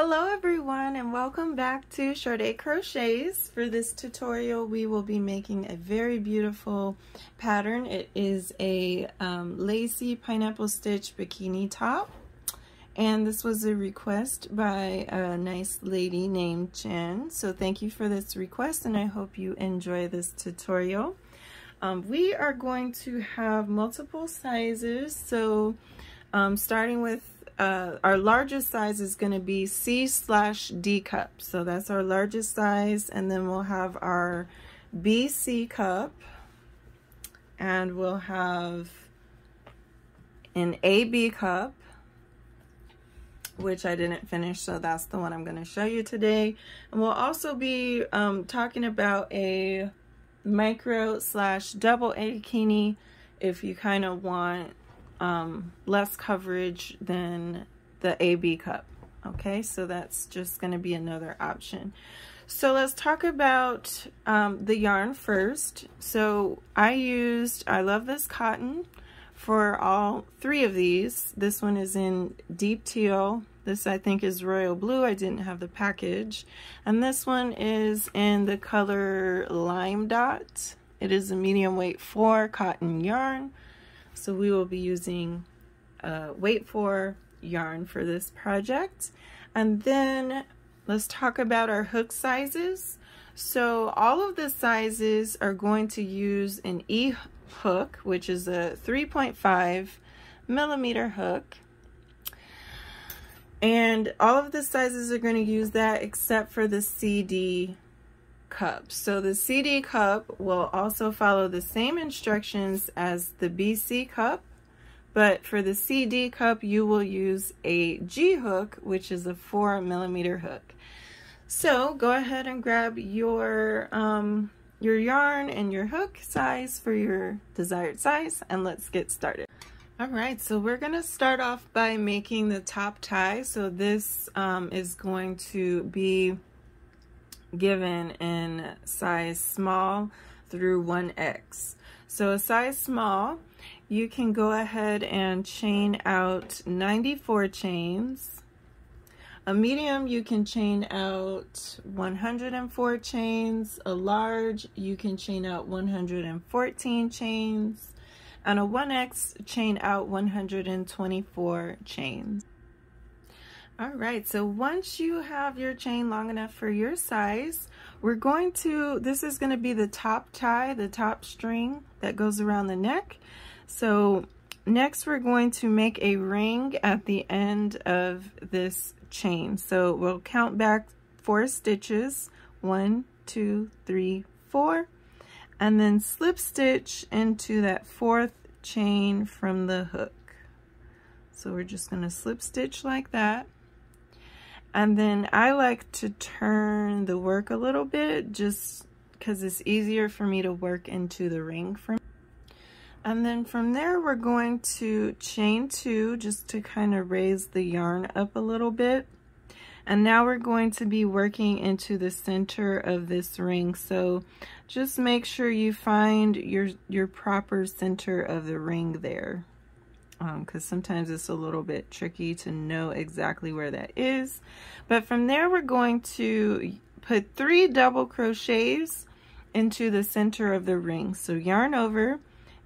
Hello everyone and welcome back to Charde Crochets. For this tutorial we will be making a very beautiful pattern. It is a um, lacy pineapple stitch bikini top and this was a request by a nice lady named Jen. So thank you for this request and I hope you enjoy this tutorial. Um, we are going to have multiple sizes so um, starting with uh, our largest size is going to be C slash D cup. So that's our largest size. And then we'll have our BC cup. And we'll have an AB cup, which I didn't finish. So that's the one I'm going to show you today. And we'll also be um, talking about a micro slash double A bikini if you kind of want um, less coverage than the AB cup. Okay, so that's just going to be another option. So let's talk about um, the yarn first. So I used, I love this cotton for all three of these. This one is in deep teal. This I think is royal blue. I didn't have the package. And this one is in the color lime dot. It is a medium weight 4 cotton yarn. So we will be using uh, Weight For yarn for this project. And then let's talk about our hook sizes. So all of the sizes are going to use an E hook, which is a 3.5 millimeter hook. And all of the sizes are going to use that except for the CD cup. So the CD cup will also follow the same instructions as the BC cup, but for the CD cup, you will use a G hook, which is a four millimeter hook. So go ahead and grab your, um, your yarn and your hook size for your desired size, and let's get started. All right, so we're gonna start off by making the top tie. So this um, is going to be given in size small through 1X. So a size small, you can go ahead and chain out 94 chains. A medium, you can chain out 104 chains. A large, you can chain out 114 chains. And a 1X, chain out 124 chains. All right, so once you have your chain long enough for your size, we're going to, this is going to be the top tie, the top string that goes around the neck. So next we're going to make a ring at the end of this chain. So we'll count back four stitches, one, two, three, four, and then slip stitch into that fourth chain from the hook. So we're just going to slip stitch like that. And then I like to turn the work a little bit just because it's easier for me to work into the ring for me. And then from there, we're going to chain two just to kind of raise the yarn up a little bit. And now we're going to be working into the center of this ring. So just make sure you find your, your proper center of the ring there because um, sometimes it's a little bit tricky to know exactly where that is. But from there, we're going to put three double crochets into the center of the ring. So yarn over,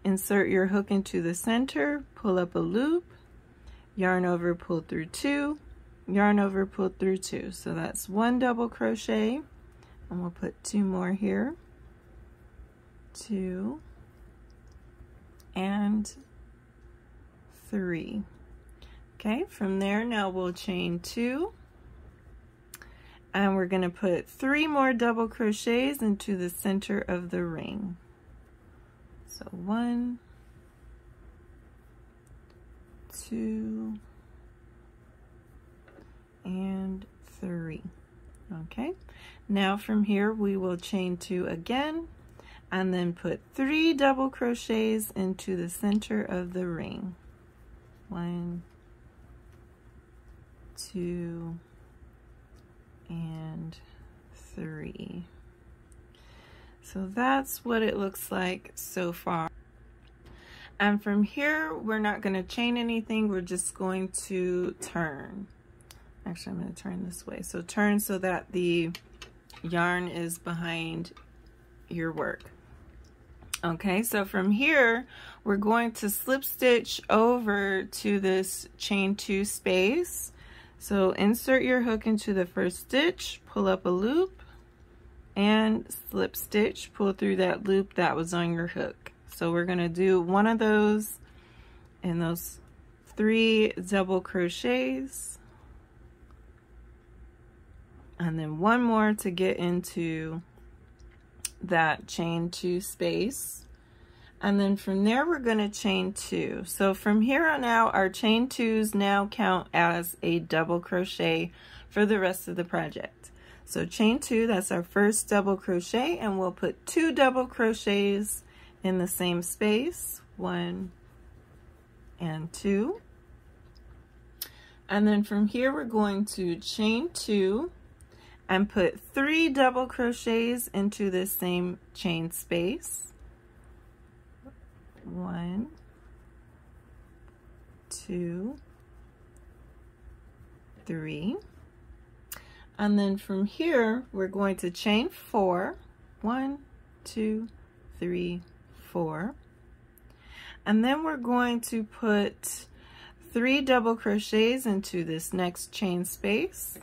insert your hook into the center, pull up a loop, yarn over, pull through two, yarn over, pull through two. So that's one double crochet, and we'll put two more here, two, and three. Okay, from there now we'll chain two and we're going to put three more double crochets into the center of the ring. So one, two, and three. Okay, now from here we will chain two again and then put three double crochets into the center of the ring one, two, and three. So that's what it looks like so far. And from here, we're not going to chain anything. We're just going to turn. actually I'm going to turn this way. So turn so that the yarn is behind your work. Okay, so from here, we're going to slip stitch over to this chain two space. So insert your hook into the first stitch, pull up a loop, and slip stitch, pull through that loop that was on your hook. So we're gonna do one of those in those three double crochets and then one more to get into that chain two space. And then from there we're going to chain two. So from here on out our chain twos now count as a double crochet for the rest of the project. So chain two that's our first double crochet and we'll put two double crochets in the same space. One and two. And then from here we're going to chain two and put three double crochets into the same chain space. One, two, three. And then from here, we're going to chain four. One, two, three, four. And then we're going to put three double crochets into this next chain space.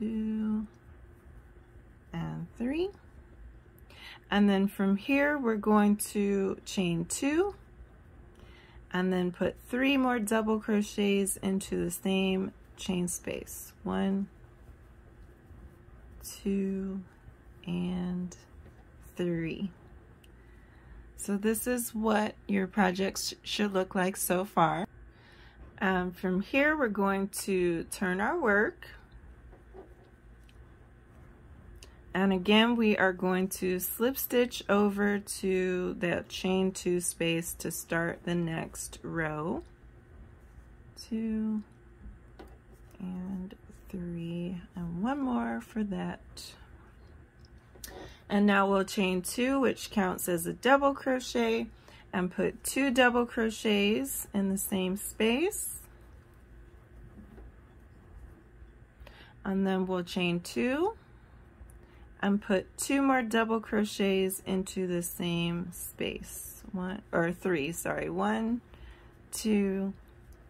Two, and three. And then from here, we're going to chain two and then put three more double crochets into the same chain space. One, two, and three. So this is what your projects should look like so far. Um, from here, we're going to turn our work and again we are going to slip stitch over to that chain two space to start the next row. Two and three and one more for that. And now we'll chain two which counts as a double crochet and put two double crochets in the same space. And then we'll chain two and put two more double crochets into the same space. One or three sorry. One two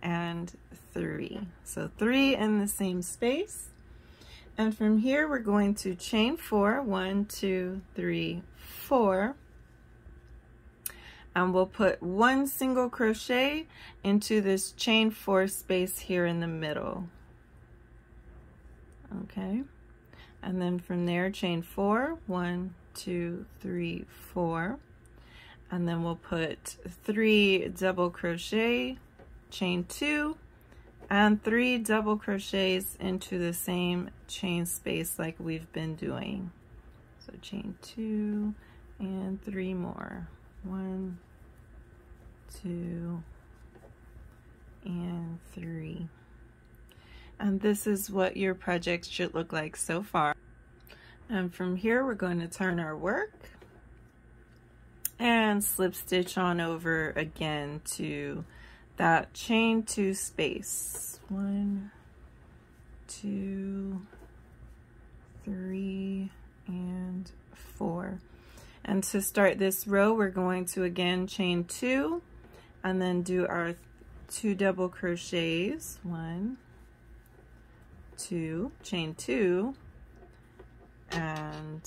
and three. So three in the same space. And from here we're going to chain four. One two three four. And we'll put one single crochet into this chain four space here in the middle. Okay and then from there chain four. One two three four. And then we'll put three double crochet chain two and three double crochets into the same chain space like we've been doing. So chain two and three more. One two and three and this is what your project should look like so far. And from here, we're going to turn our work and slip stitch on over again to that chain two space. One, two, three, and four. And to start this row, we're going to again chain two and then do our two double crochets. One, two, chain two, and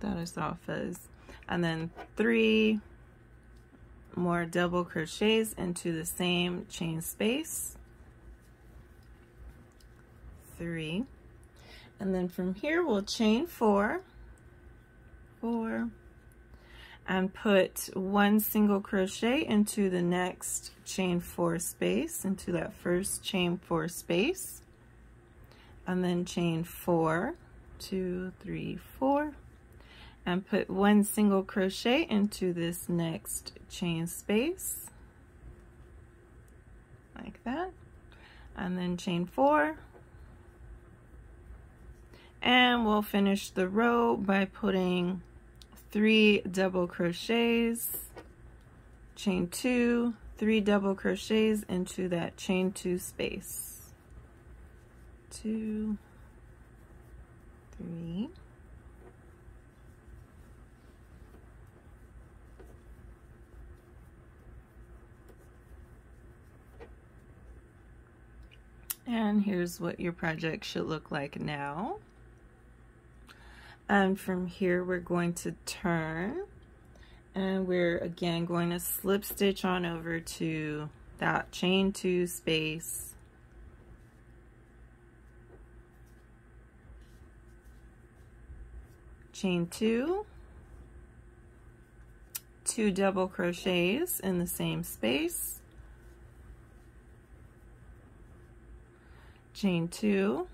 that is off as, and then three more double crochets into the same chain space, three, and then from here we'll chain four, four, and put one single crochet into the next chain four space into that first chain four space and then chain four two three four and put one single crochet into this next chain space like that and then chain four. And we'll finish the row by putting three double crochets chain two, three double crochets into that chain two space. Two, three, And here's what your project should look like now. And from here, we're going to turn and we're again going to slip stitch on over to that chain two space. Chain two, two double crochets in the same space. chain two,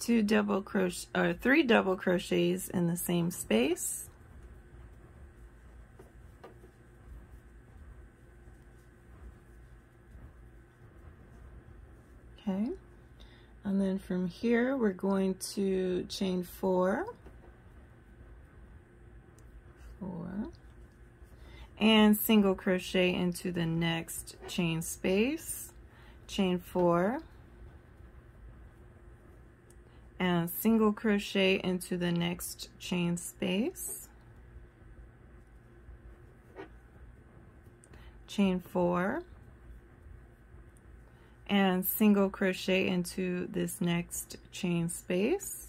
two double crochet or three double crochets in the same space. Okay. And then from here, we're going to chain four, four, and single crochet into the next chain space, chain four, and single crochet into the next chain space. Chain four. And single crochet into this next chain space.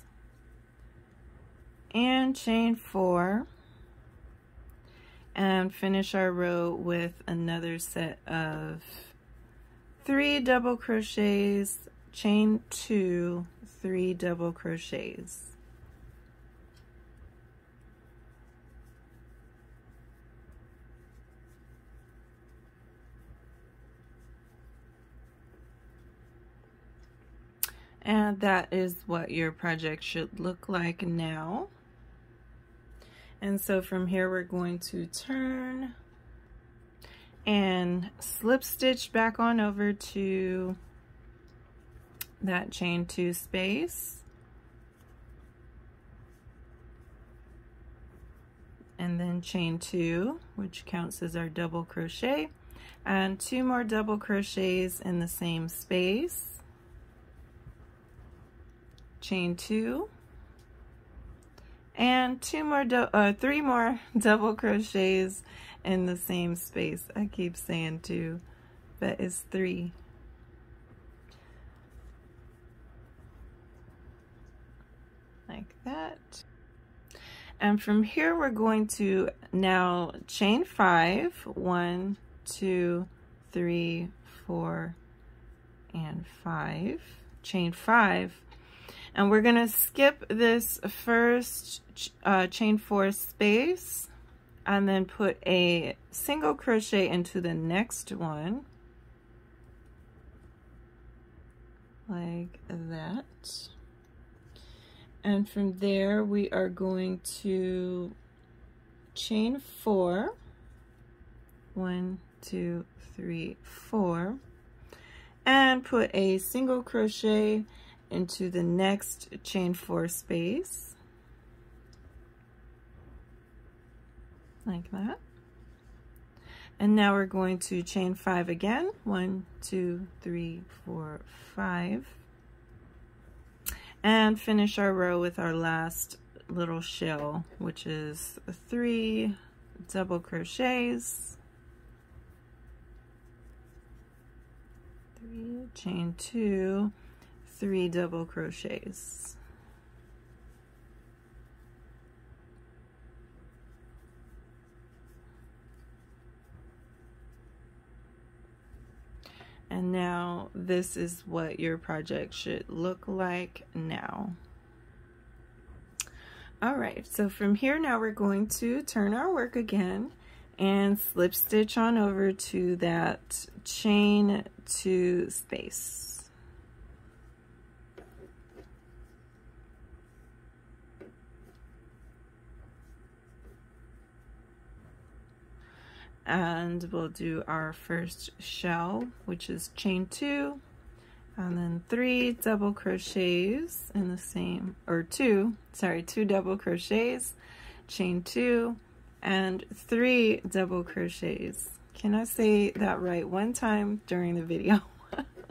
And chain four. And finish our row with another set of three double crochets. Chain two three double crochets. And that is what your project should look like now. And so from here, we're going to turn and slip stitch back on over to that chain two space. And then chain two which counts as our double crochet. And two more double crochets in the same space. Chain two. And two more uh, three more double crochets in the same space. I keep saying two but it's three like that. And from here, we're going to now chain five, one, two, three, four, and five, chain five. And we're gonna skip this first uh, chain four space and then put a single crochet into the next one like that and from there we are going to chain four. One two three four. And put a single crochet into the next chain four space. Like that. And now we're going to chain five again. One two three four five and finish our row with our last little shell which is three double crochets. Three chain two three double crochets And now this is what your project should look like now. All right, so from here now we're going to turn our work again and slip stitch on over to that chain two space. And we'll do our first shell which is chain two and then three double crochets in the same or two sorry two double crochets chain two and three double crochets. Can I say that right one time during the video?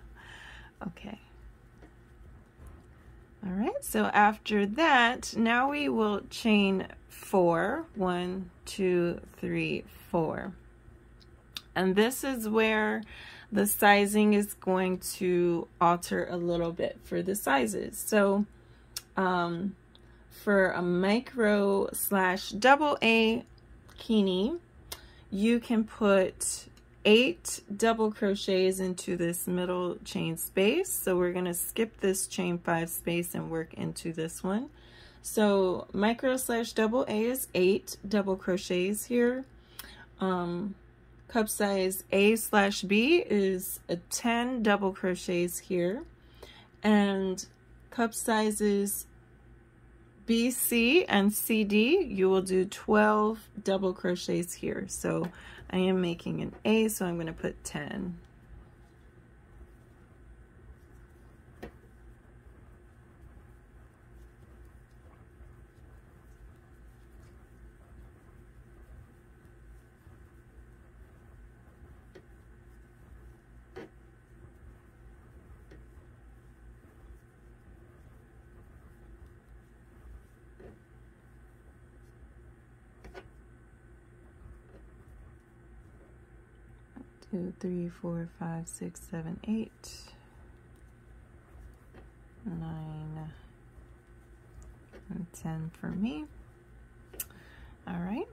okay. All right, so after that, now we will chain four. One, two, three, four. And this is where the sizing is going to alter a little bit for the sizes. So um, for a micro slash double A bikini, you can put eight double crochets into this middle chain space. So we're going to skip this chain five space and work into this one. So micro slash double A is eight double crochets here. Um, cup size A slash B is a 10 double crochets here. And cup sizes BC and CD, you will do 12 double crochets here. So I am making an A, so I'm going to put 10. two, three, four, five, six, seven, eight, nine, and 10 for me. All right.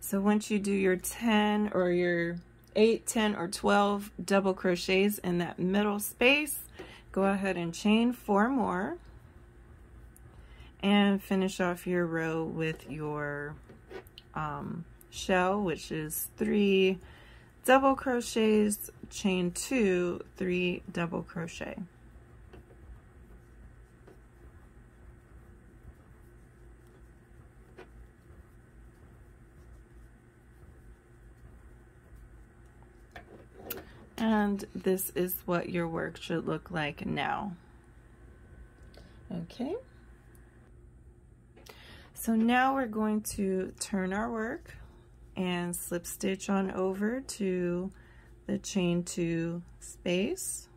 So once you do your 10 or your 8, 10, or 12 double crochets in that middle space, go ahead and chain four more and finish off your row with your um, shell, which is three, double crochets, chain two, three double crochet. And this is what your work should look like now. Okay. So now we're going to turn our work and slip stitch on over to the chain two space.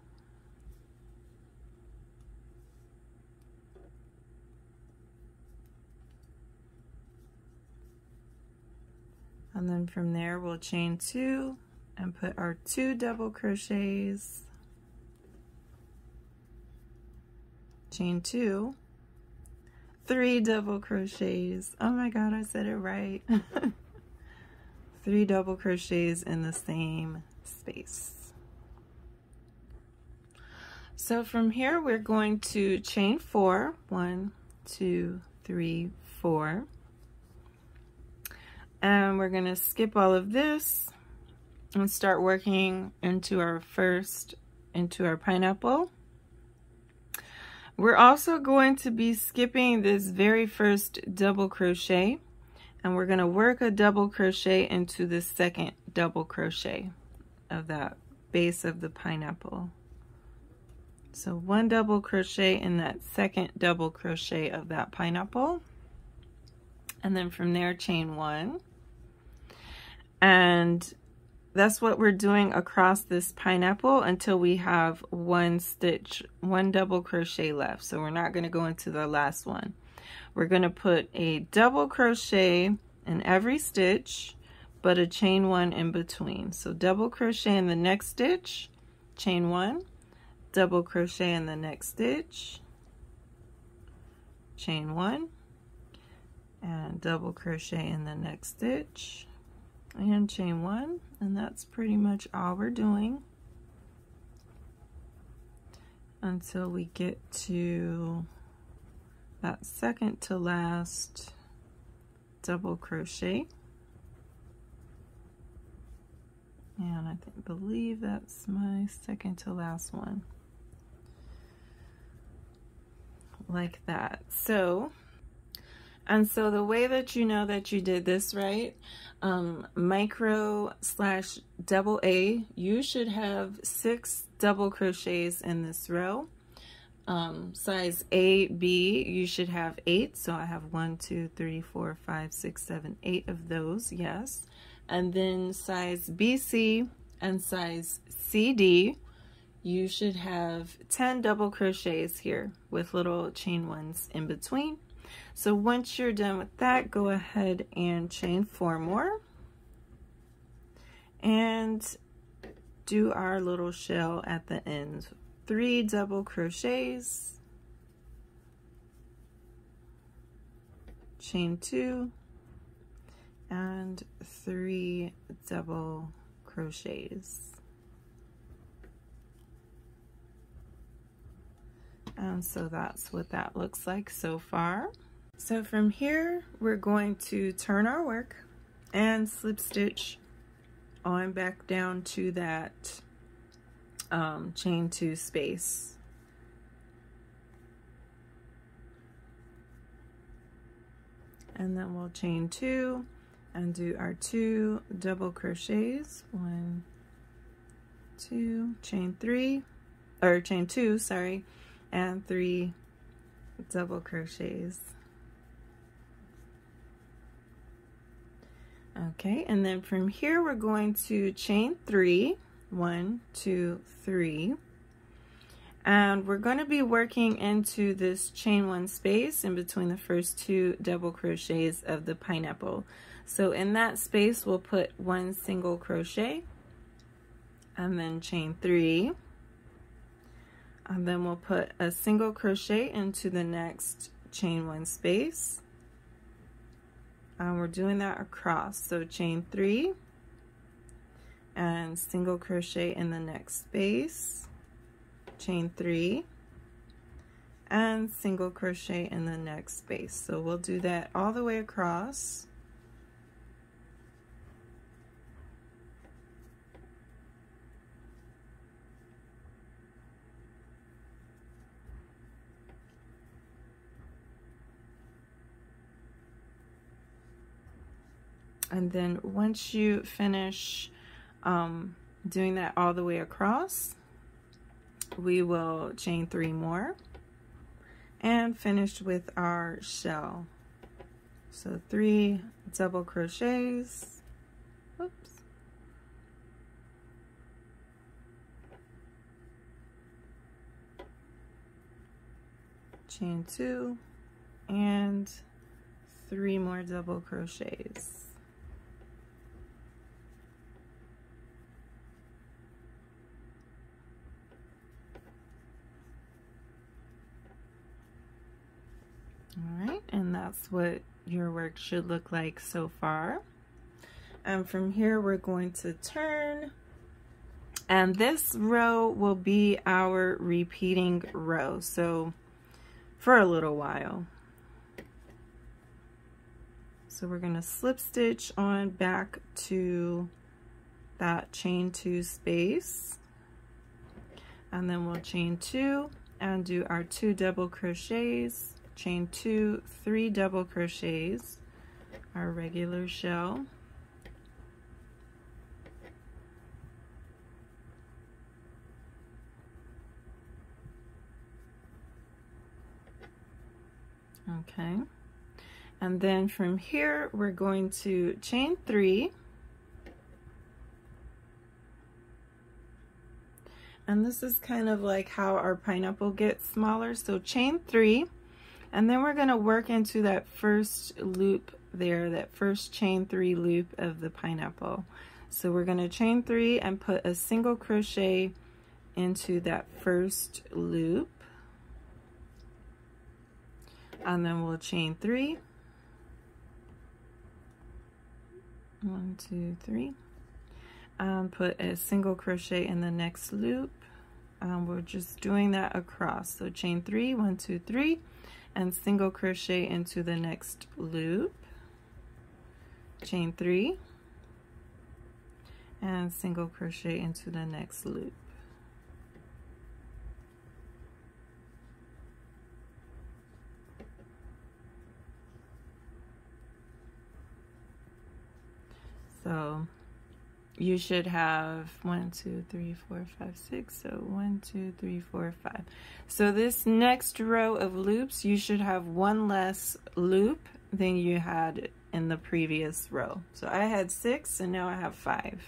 And then from there we'll chain two and put our two double crochets, chain two, three double crochets. Oh my God, I said it right. three double crochets in the same space. So from here, we're going to chain four. One, two, three, four. And we're going to skip all of this and start working into our first, into our pineapple. We're also going to be skipping this very first double crochet and we're going to work a double crochet into the second double crochet of that base of the pineapple. So one double crochet in that second double crochet of that pineapple. And then from there, chain one. And that's what we're doing across this pineapple until we have one stitch, one double crochet left. So we're not going to go into the last one. We're going to put a double crochet in every stitch, but a chain one in between. So double crochet in the next stitch, chain one, double crochet in the next stitch, chain one, and double crochet in the next stitch, and chain one, and that's pretty much all we're doing until we get to that second to last double crochet. And I think, believe that's my second to last one. Like that. So and so the way that you know that you did this right um, micro slash double A you should have six double crochets in this row um, size A, B, you should have eight. So I have one, two, three, four, five, six, seven, eight of those, yes. And then size BC and size CD, you should have 10 double crochets here with little chain ones in between. So once you're done with that, go ahead and chain four more and do our little shell at the end three double crochets, chain two, and three double crochets. And so that's what that looks like so far. So from here, we're going to turn our work and slip stitch on back down to that um, chain two space. And then we'll chain two and do our two double crochets. One, two, chain three, or chain two, sorry, and three double crochets. Okay, and then from here we're going to chain three one, two, three. And we're going to be working into this chain one space in between the first two double crochets of the pineapple. So in that space, we'll put one single crochet and then chain three. And then we'll put a single crochet into the next chain one space. And we're doing that across. So chain three, and single crochet in the next space chain three and single crochet in the next space. So we'll do that all the way across. And then once you finish um, doing that all the way across we will chain three more and finish with our shell. So three double crochets. Chain two and three more double crochets All right, and that's what your work should look like so far. And from here, we're going to turn. And this row will be our repeating row. So for a little while. So we're going to slip stitch on back to that chain two space. And then we'll chain two and do our two double crochets chain two, three double crochets, our regular shell. Okay, and then from here we're going to chain three, and this is kind of like how our pineapple gets smaller, so chain three, and then we're going to work into that first loop there, that first chain three loop of the pineapple. So we're going to chain three and put a single crochet into that first loop. And then we'll chain three. One, two, three. And put a single crochet in the next loop. Um, we're just doing that across. So chain three, one, two, three and single crochet into the next loop. Chain three. And single crochet into the next loop. So you should have one, two, three, four, five, six. So one, two, three, four, five. So this next row of loops, you should have one less loop than you had in the previous row. So I had six and now I have five.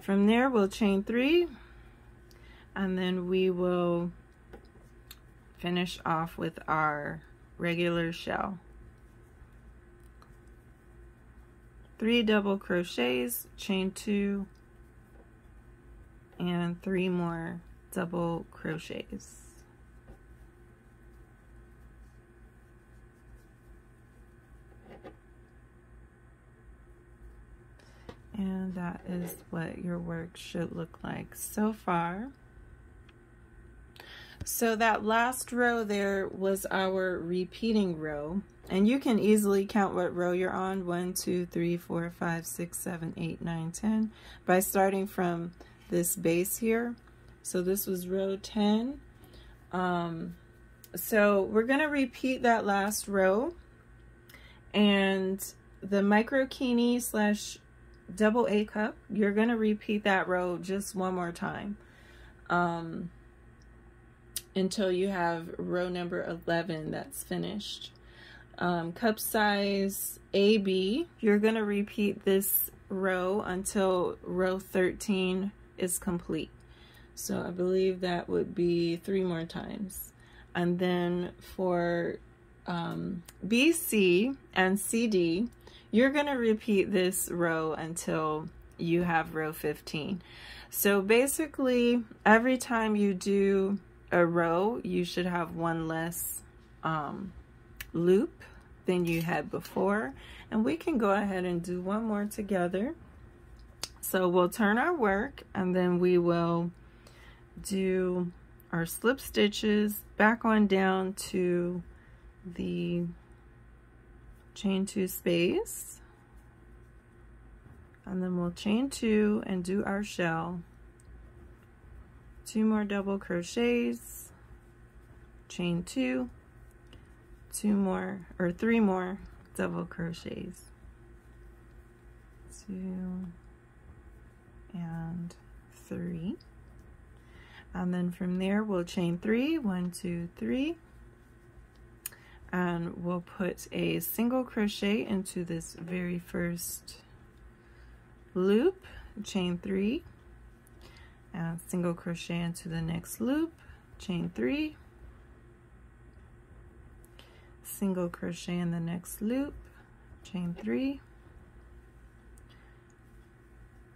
From there, we'll chain three and then we will finish off with our regular shell. Three double crochets, chain two, and three more double crochets. And that is what your work should look like so far. So that last row there was our repeating row. And you can easily count what row you're on, 1, 2, 3, 4, 5, 6, 7, 8, 9, 10, by starting from this base here. So this was row 10. Um, so we're going to repeat that last row. And the microkini slash double A cup, you're going to repeat that row just one more time. Um, until you have row number 11 that's finished. Um, cup size AB, you're going to repeat this row until row 13 is complete. So I believe that would be three more times. And then for um, BC and CD, you're going to repeat this row until you have row 15. So basically, every time you do a row, you should have one less um, loop than you had before. And we can go ahead and do one more together. So we'll turn our work and then we will do our slip stitches back on down to the chain two space. And then we'll chain two and do our shell two more double crochets, chain two, two more, or three more double crochets. Two and three. And then from there, we'll chain three, one, two, three. And we'll put a single crochet into this very first loop, chain three, and single crochet into the next loop chain three single crochet in the next loop chain three.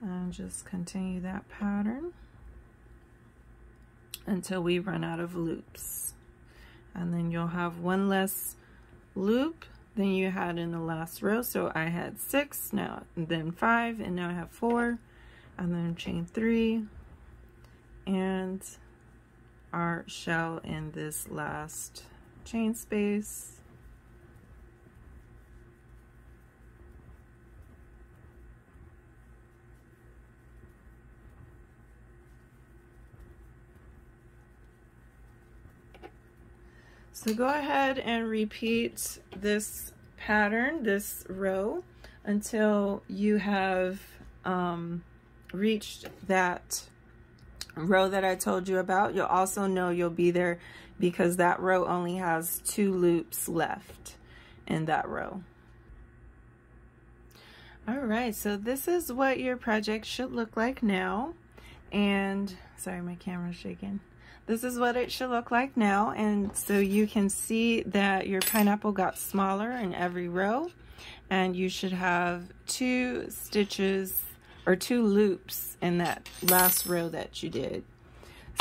And just continue that pattern until we run out of loops. And then you'll have one less loop than you had in the last row. So I had six now then five and now I have four. And then chain three. And our shell in this last chain space. So go ahead and repeat this pattern, this row, until you have um, reached that row that I told you about, you'll also know you'll be there because that row only has two loops left in that row. All right, so this is what your project should look like now. And, sorry, my camera's shaking. This is what it should look like now. And so you can see that your pineapple got smaller in every row. And you should have two stitches or two loops in that last row that you did.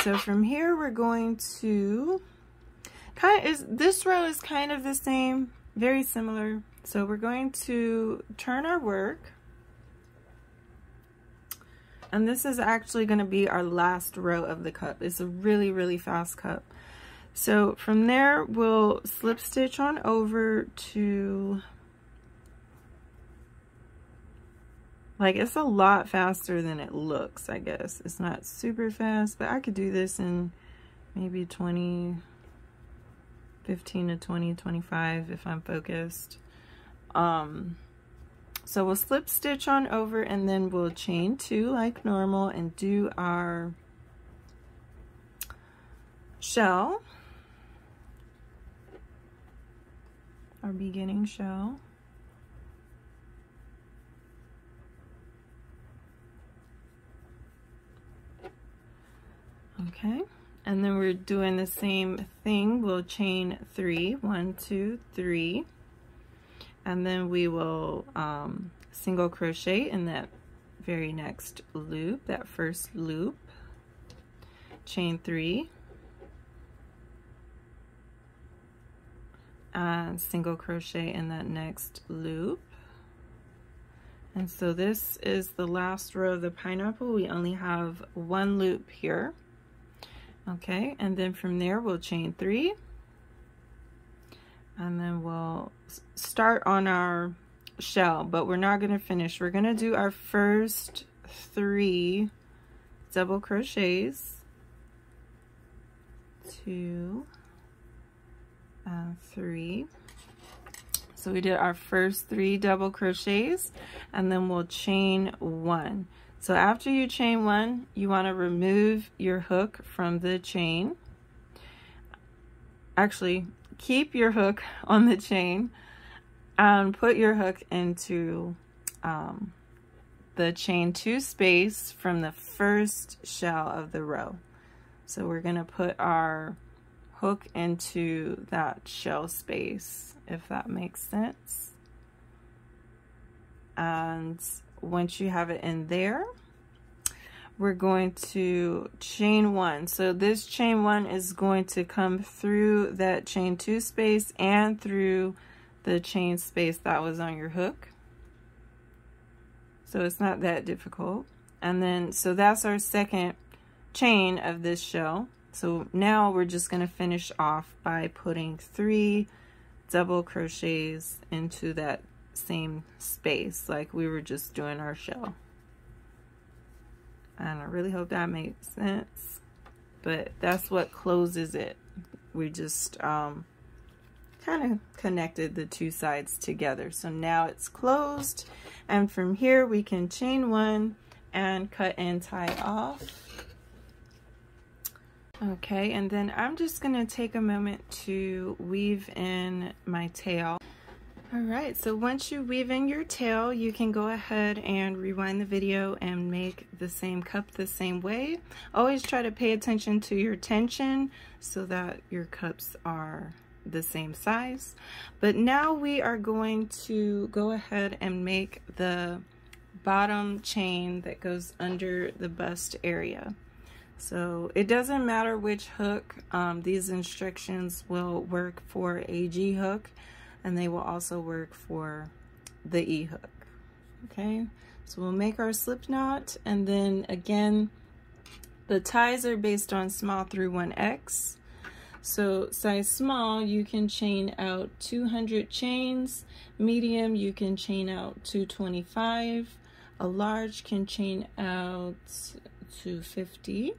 So from here, we're going to kind of, is this row is kind of the same, very similar. So we're going to turn our work. And this is actually going to be our last row of the cup. It's a really, really fast cup. So from there, we'll slip stitch on over to Like, it's a lot faster than it looks, I guess. It's not super fast, but I could do this in maybe 20, 15 to 20, 25 if I'm focused. Um, So we'll slip stitch on over and then we'll chain two like normal and do our shell, our beginning shell. Okay, and then we're doing the same thing. We'll chain three, one, two, three and then we will um, single crochet in that very next loop, that first loop, chain three, and single crochet in that next loop. And so this is the last row of the pineapple. We only have one loop here. Okay, and then from there we'll chain three, and then we'll start on our shell, but we're not going to finish. We're going to do our first three double crochets, two, and three. So we did our first three double crochets, and then we'll chain one. So after you chain one, you want to remove your hook from the chain. Actually, keep your hook on the chain and put your hook into um, the chain two space from the first shell of the row. So we're going to put our hook into that shell space, if that makes sense. And once you have it in there, we're going to chain one. So this chain one is going to come through that chain two space and through the chain space that was on your hook. So it's not that difficult. And then, so that's our second chain of this shell. So now we're just going to finish off by putting three double crochets into that same space like we were just doing our shell. And I really hope that makes sense. But that's what closes it. We just um, kind of connected the two sides together. So now it's closed. And from here we can chain one and cut and tie off. Okay, and then I'm just to take a moment to weave in my tail. All right, so once you weave in your tail, you can go ahead and rewind the video and make the same cup the same way. Always try to pay attention to your tension so that your cups are the same size. But now we are going to go ahead and make the bottom chain that goes under the bust area. So it doesn't matter which hook, um, these instructions will work for a G hook and they will also work for the E hook. Okay, so we'll make our slip knot and then again, the ties are based on small through 1X. So size small, you can chain out 200 chains. Medium, you can chain out 225. A large can chain out 250.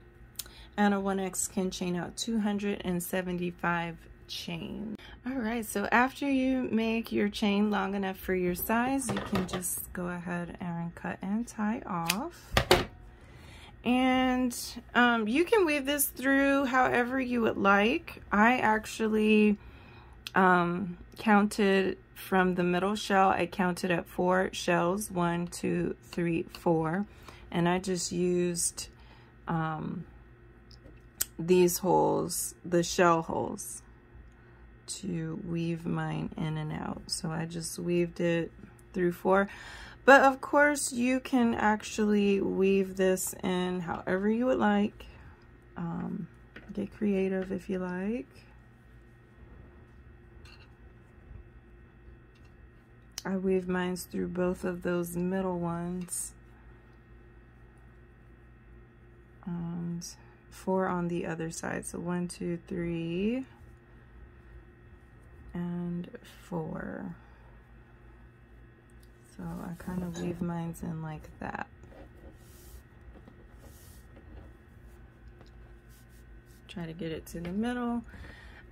And a 1X can chain out 275 chain. All right, so after you make your chain long enough for your size, you can just go ahead and cut and tie off. And um, you can weave this through however you would like. I actually um, counted from the middle shell, I counted at four shells, one, two, three, four. And I just used um, these holes, the shell holes to weave mine in and out. So I just weaved it through four. But of course you can actually weave this in however you would like. Um, get creative if you like. I weave mine through both of those middle ones. And four on the other side. So one, two, three and four. So I kind of weave mine in like that. Try to get it to the middle.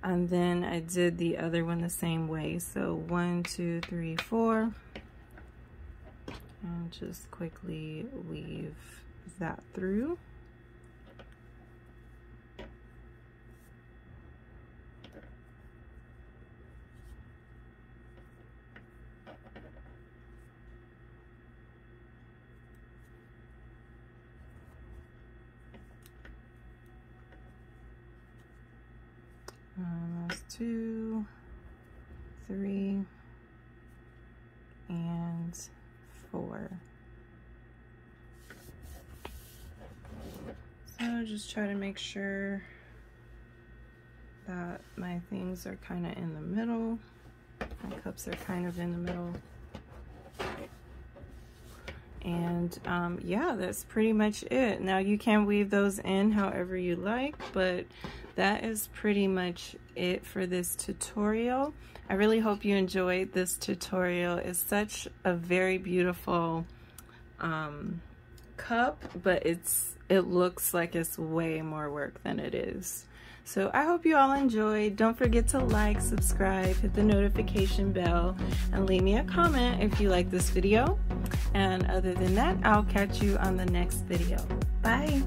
And then I did the other one the same way. So one, two, three, four. and just quickly weave that through. That's two, three, and four. So just try to make sure that my things are kind of in the middle. My cups are kind of in the middle. And um, yeah, that's pretty much it. Now you can weave those in however you like, but that is pretty much it for this tutorial. I really hope you enjoyed this tutorial. It's such a very beautiful um, cup, but it's it looks like it's way more work than it is. So I hope you all enjoyed. Don't forget to like, subscribe, hit the notification bell, and leave me a comment if you like this video. And other than that, I'll catch you on the next video. Bye.